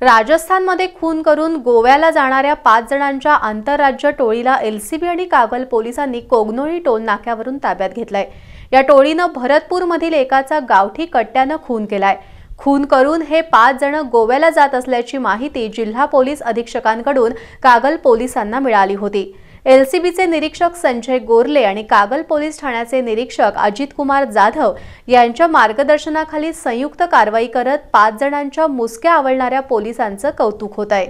राजस्थानमध्ये खून करून गोव्याला जाणाऱ्या पाच जणांच्या आंतरराज्य टोळीला एलसीबी आणि कागल पोलिसांनी कोगनोळी टोल नाक्यावरून ताब्यात घेतलाय. या टोळीनं भरतपूरमधील एकाचा गावठी कट्ट्यानं खून केलाय. खून करून हे पाच जण गोव्याला जात असल्याची माहिती जिल्हा पोलीस अधीक्षकांकडून कागल पोलिसांना मिळाली होती. एलसीबीचे निरीक्षक संजय गोरले आणि कागल पोलीस ठाण्याचे निरीक्षक अजित कुमार जाधव यांच्या मार्गदर्शनाखाली संयुक्त कारवाई करत पाच जणांच्या मुसक्या आवडणाऱ्या पोलिसांचं कौतुक होत आहे.